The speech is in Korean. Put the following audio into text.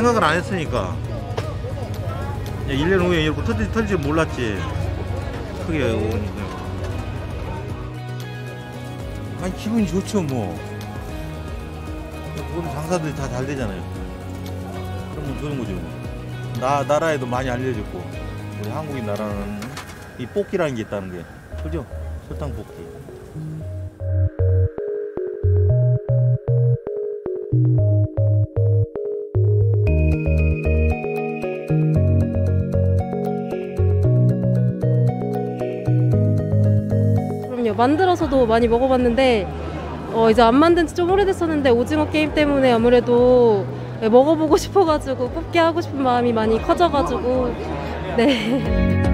생각을 안 했으니까. 야, 1년 후에 이렇게 터질, 터질 줄 몰랐지. 크게 오니까. 아니, 기분이 좋죠, 뭐. 모든 장사들이 다 잘 되잖아요. 그러면 좋은 거죠. 나, 나라에도 많이 알려졌고, 우리 한국인 나라는 이 뽑기라는 게 있다는 게. 그죠? 설탕 뽑기. 그럼요. 만들어서도 많이 먹어봤는데 어, 이제 안 만든 지 좀 오래됐었는데 오징어 게임 때문에 아무래도 네, 먹어보고 싶어가지고 뽑기 하고 싶은 마음이 많이 커져가지고 네.